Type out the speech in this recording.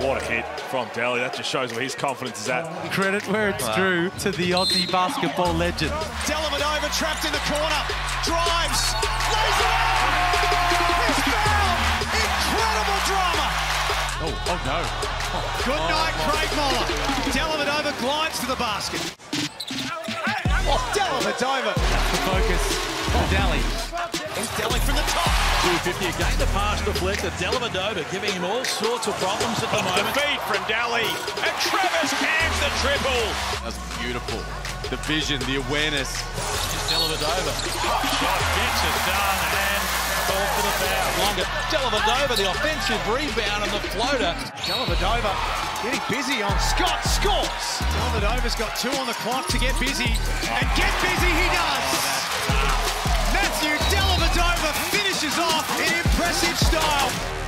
What a hit from Delly. That just shows where his confidence is at. Credit where it's wow. due to the Aussie basketball legend. Dellavedova trapped in the corner. Drives. Lays it out. He's fouled. Incredible drama. Oh, oh no. Oh, Good night, oh, Craig Moller. over glides to the basket. Oh, Dellavedova. That's the focus. Oh, Delly. 50. Again, the pass deflected. Dellavedova giving him all sorts of problems at the Off moment. The feed from Delly. And Travis hands the triple. That's beautiful. The vision, the awareness. Here's Dellavedova. Hot shot gets it done and ball for the foul. Longer. Dellavedova, the offensive rebound and the floater. Dellavedova getting busy on Scott. Scores. Dellavedova's got two on the clock to get busy. And get busy he does. Impressive style.